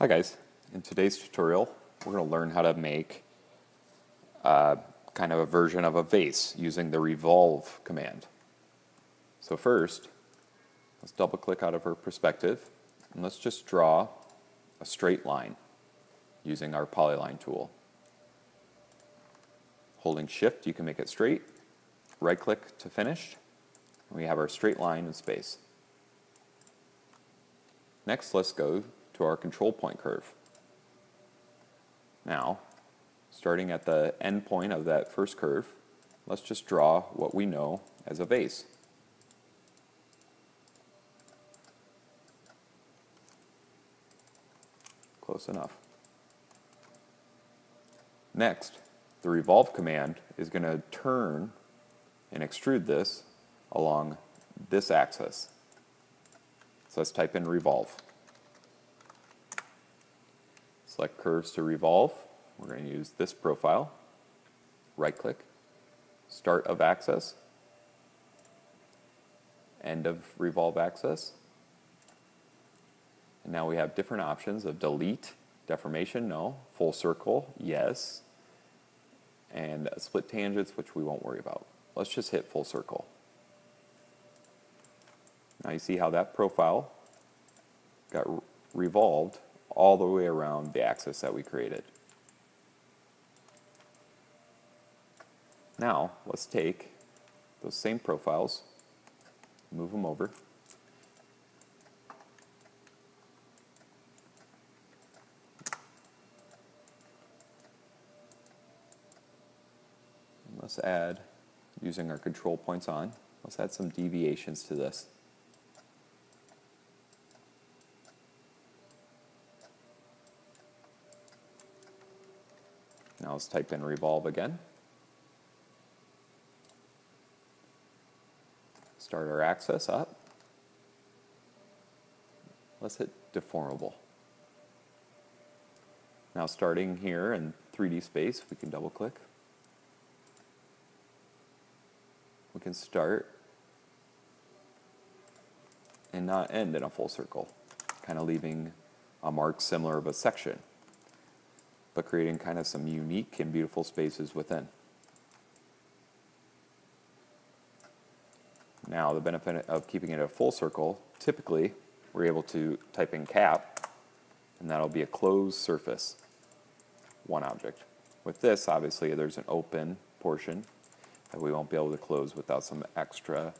Hi guys, in today's tutorial we're going to learn how to make uh, kind of a version of a vase using the revolve command. So first, let's double click out of our perspective and let's just draw a straight line using our polyline tool. Holding shift you can make it straight, right click to finish, and we have our straight line in space. Next let's go to our control point curve. Now, starting at the end point of that first curve, let's just draw what we know as a vase. Close enough. Next, the revolve command is going to turn and extrude this along this axis. So let's type in revolve. Select curves to revolve. We're going to use this profile. Right click. Start of axis. End of revolve axis. And now we have different options of delete, deformation, no, full circle, yes, and split tangents, which we won't worry about. Let's just hit full circle. Now you see how that profile got revolved all the way around the axis that we created. Now, let's take those same profiles, move them over. let's add, using our control points on, let's add some deviations to this. Let's type in revolve again. Start our axis up. Let's hit deformable. Now starting here in 3D space, we can double click. We can start and not end in a full circle, kind of leaving a mark similar of a section but creating kind of some unique and beautiful spaces within. Now, the benefit of keeping it a full circle, typically we're able to type in cap, and that'll be a closed surface, one object. With this, obviously, there's an open portion that we won't be able to close without some extra